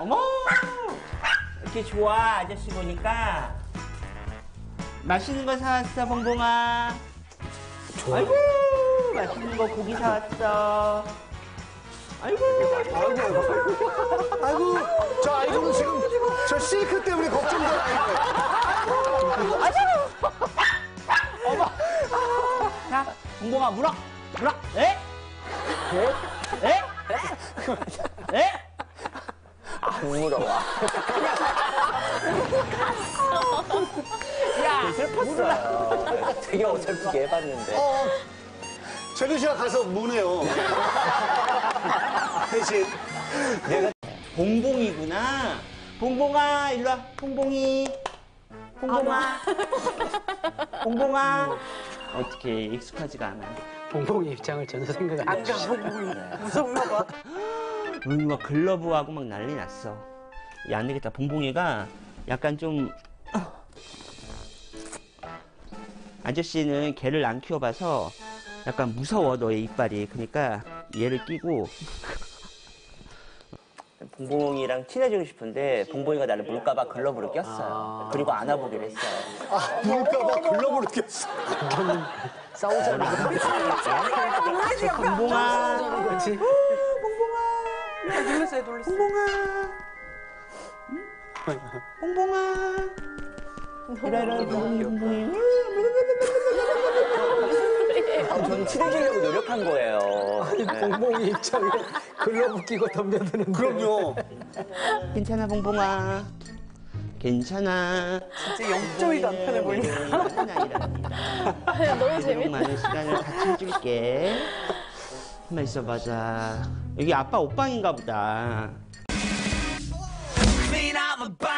어머 이렇게 좋아 아저씨 보니까 맛있는 거 사왔어 봉봉아 아이고 맛있는 거 고기 사왔어 아이고 아이고, 저 아이들은 지금 저 실크 때문에 걱정되는 아이들. 자 봉봉아 물어 물어 에? 에? 에? 야, 슬펐어요. 되게 어설프게 해봤는데. 어, 최근 씨가 가서 무네요. 대신. 봉봉이구나 봉봉아 일로 와 봉봉이 봉봉아 봉봉아 어떻게 익숙하지가 않아 봉봉의 입장을 전혀 생각 안 해주시죠. 응, 막 글러브하고 막 난리 났어. 야, 안 되겠다. 봉봉이가 약간 좀. 어. 아저씨는 개를 안 키워봐서 약간 무서워, 너의 이빨이. 그러니까 얘를 끼고. 봉봉이랑 친해지고 싶은데 봉봉이가 나를 물까봐 글러브를 꼈어요. 그리고 안아보기로 했어요. 아, 물까봐 글러브를 꼈어. 싸우잖아. 봉봉아, 그렇지? 놀랐어요, 놀랐어요. 봉봉아. 이래라, 봉봉이. 아, 저는 친해지려고 노력한 거예요. 네. 봉봉의 입장에 글러브 끼고 덤벼드는데. 그럼요. 괜찮아, 봉봉아. 괜찮아. 진짜 영점이도 안 편해 보인다. 너무 재밌다. 많은 시간을 같이 해줄게. 한번 있어봐자. 여기 아빠 옷방인가 보다. I'm about.